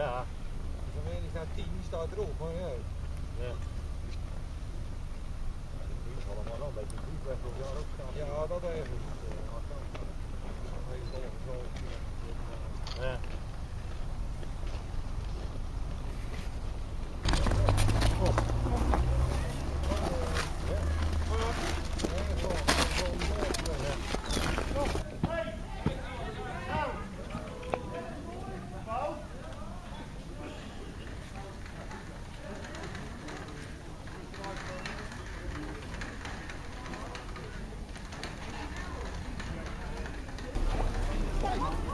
Ja. Dus dan is naar 10, die staat erop, maar ja. Ja. Die allemaal wel een beetje diep weg op jou ook staan. Ja, dat even. Ja. Bye.